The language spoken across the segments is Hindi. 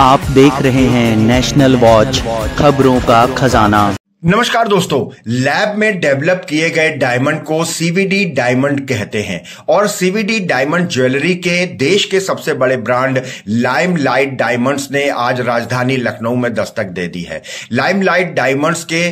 आप देख रहे हैं नेशनल वॉच खबरों का खजाना। नमस्कार दोस्तों, लैब में डेवलप किए गए डायमंड को सीवीडी डायमंड कहते हैं और सीवीडी डायमंड ज्वेलरी के देश के सबसे बड़े ब्रांड लाइम लाइट डायमंड्स ने आज राजधानी लखनऊ में दस्तक दे दी है। लाइम लाइट डायमंड्स के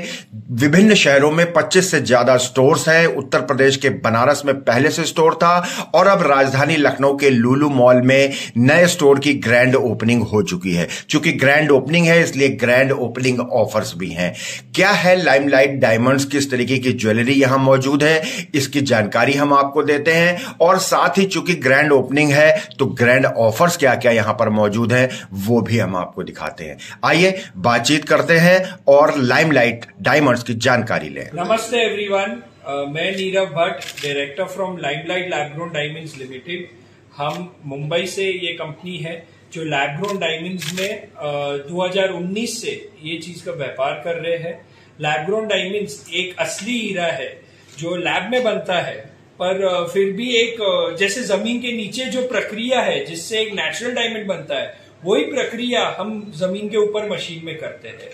विभिन्न शहरों में 25 से ज़्यादा स्टोर्स हैं। उत्तर प्रदेश के बनारस में पहले से स्टोर था और अब राजधानी लखनऊ के लुलू मॉल में नए स्टोर की ग्रैंड ओपनिंग हो चुकी है। चूँकि ग्रैंड ओपनिंग है, इसलिए ग्रैंड ओपनिंग ऑफर्स भी हैं। क्या है लाइमलाइट डायमंड्स किस तरीके की ज्वेलरी यहाँ मौजूद है इसकी जानकारी हम आपको देते हैं। और साथ ही चूँकि ग्रैंड ओपनिंग है तो ग्रैंड ऑफर्स क्या क्या यहाँ पर मौजूद है वो भी हम आपको दिखाते हैं। आइए बातचीत करते हैं और लाइमलाइट डायमंड्स की जानकारी लें। नमस्ते एवरीवन uh, मैं Nirav Bhatt director from Limelight lab grown diamonds limited हम मुंबई से ये कंपनी है जो लैबग्रोन डायमंड्स में uh, 2019 से ये चीज़ का व्यापार कर रहे हैं। लैबग्रोन डायमंड्स एक असली हीरा है, जो लैब में बनता है, पर फिर भी एक जैसे ज़मीन के नीचे जो प्रक्रिया है, जिससे एक नेचुरल डायमंड बनता है, वही प्रक्रिया हम ज़मीन के ऊपर मशीन में करते हैं।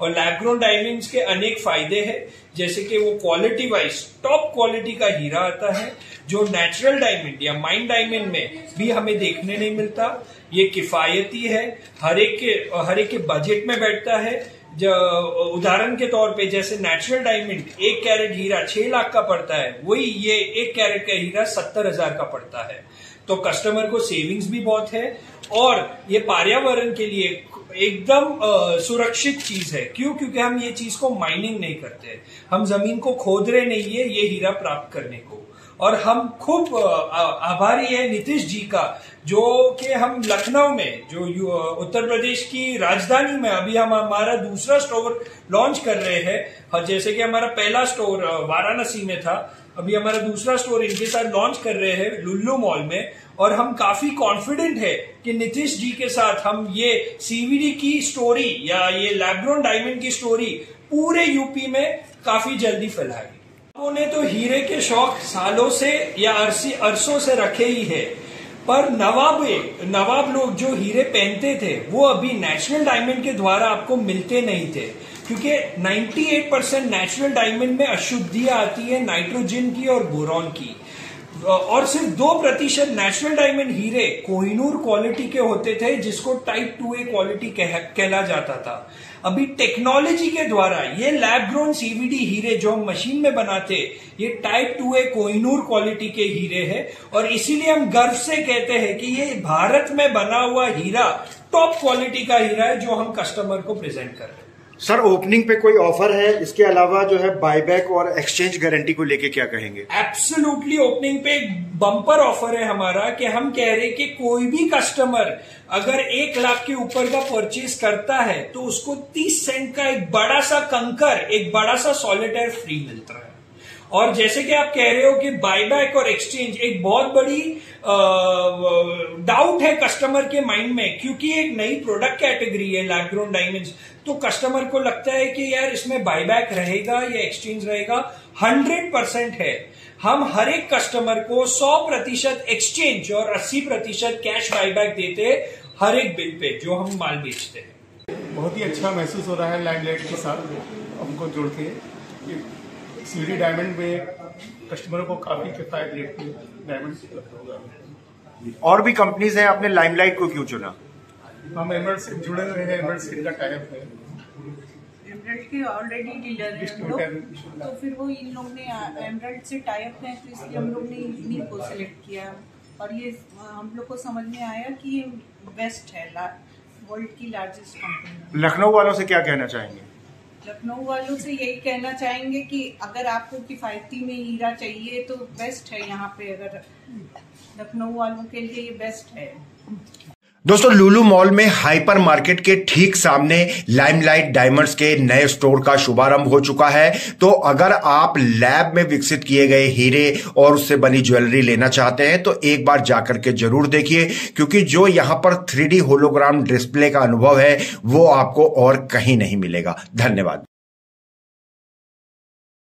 और लैबग्रोन डायमंड्स के अनेक फ़ायदे हैं, जैसे कि वो क्वालिटी वाइज टॉप क्वालिटी का हीरा आता है, जो नेचुरल डायमंड या माइंड डायमंड में भी हमें देखने नहीं मिलता। ये किफायती है, हर एक के, हर एक के बजट में बैठता है उदाहरण के तौर पे जैसे नेचुरल डायमंड एक कैरेट हीरा छह लाख का पड़ता है, वही ये एक कैरेट का हीरा सत्तर हज़ार का पड़ता है। तो कस्टमर को सेविंग्स भी बहुत है और ये पर्यावरण के लिए एकदम सुरक्षित चीज़ है। क्यों? क्योंकि हम ये चीज़ को माइनिंग नहीं करते। हम ज़मीन को खोद रहे नहीं है, ये हीरा प्राप्त करने को। और हम खूब आभारी है नीतीश जी का, जो कि हम लखनऊ में, जो उत्तर प्रदेश की राजधानी में अभी हम हमारा दूसरा स्टोर लॉन्च कर रहे हैं। और जैसे कि हमारा पहला स्टोर वाराणसी में था, अभी हमारा दूसरा स्टोर इनके साथ लॉन्च कर रहे हैं लुल्लू मॉल में। और हम काफ़ी कॉन्फिडेंट है कि नीतीश जी के साथ हम ये सीवीडी की स्टोरी या ये लैब्रोन डायमंड की स्टोरी पूरे यूपी में काफ़ी जल्दी फैलाएगी। उन्होंने तो हीरे के शौक सालों से या अरसी, अरसों से रखे ही है। पर नवाब नवाब लोग जो हीरे पहनते थे, वो अभी नेचुरल डायमंड के द्वारा आपको मिलते नहीं थे। क्योंकि 98 परसेंट नेचुरल डायमंड में अशुद्धियाँ आती है नाइट्रोजन की और बोरॉन की। और सिर्फ़ दो प्रतिशत नेशनल डायमंड हीरे कोहिनूर क्वालिटी के होते थे, जिसको टाइप टू ए क्वालिटी कहला जाता था। अभी टेक्नोलॉजी के द्वारा ये लैब ग्रोन सीवीडी हीरे जो हम मशीन में बनाते, ये type two A Kohinoor quality के हीरे हैं, और इसीलिए हम गर्व से कहते हैं कि ये भारत में बना हुआ हीरा टॉप क्वालिटी का हीरा है, जो हम कस्टमर को प्रेजेंट कर रहे हैं। सर ओपनिंग पे कोई ऑफ़र है? इसके अलावा जो है बायबैक और एक्सचेंज गारंटी को लेके क्या कहेंगे? एब्सोल्युटली ओपनिंग पे बम्पर ऑफ़र है हमारा कि हम कह रहे हैं कि कोई भी कस्टमर अगर एक लाख के ऊपर का परचेज करता है तो उसको तीस सेंट का एक बड़ा सा कंकर, एक बड़ा सा सॉलिटेयर फ्री मिलता है। और जैसे कि आप कह रहे हो कि बायबैक और एक्सचेंज एक बहुत बड़ी डाउट है कस्टमर के माइंड में, क्योंकि एक नई प्रोडक्ट कैटेगरी है लैबग्रोन डायमंड्स तो कस्टमर को लगता है कि यार इसमें बायबैक रहेगा या एक्सचेंज रहेगा? हंड्रेड परसेंट है। हम हर एक कस्टमर को सौ प्रतिशत एक्सचेंज और अस्सी प्रतिशत कैश बायबैक देते हर एक बिल पे, जो हम माल बेचते हैं। बहुत ही अच्छा महसूस हो रहा है लैंडलाइट के साथ, हमको जोड़ के। सीडी डायमंड में कस्टमरों को काफ़ी किफायत रेट में डायमंड और भी कंपनीज़ हैं आपने लाइमलाइट को क्यों चुना? हम एमरल्ड से जुड़े हुए हैं एमरल्ड से इनका टाइप है। एमरल्ड के ऑलरेडी डीलर हैं तो फिर वो इन लोग ने एमरल्ड से टाइप है तो इसलिए हम लोग ने इन्हीं को सिलेक्ट किया। और ये हम लोग को समझ में आया कि ये बेस्ट है वर्ल्ड की लार्जेस्ट कंपनी लखनऊ वालों से क्या कहना चाहेंगे? लखनऊ वालों से यही कहना चाहेंगे कि अगर आपको किफायती में हीरा चाहिए तो बेस्ट है यहाँ पे, अगर लखनऊ वालों के लिए ये बेस्ट है। दोस्तों, लुलू मॉल में हाइपर मार्केट के ठीक सामने लाइमलाइट डायमंड्स के नए स्टोर का शुभारंभ हो चुका है। तो अगर आप लैब में विकसित किए गए हीरे और उससे बनी ज्वेलरी लेना चाहते हैं तो एक बार जाकर के ज़रूर देखिए, क्योंकि जो यहाँ पर थ्री होलोग्राम डिस्प्ले का अनुभव है, वो आपको और कहीं नहीं मिलेगा। धन्यवाद।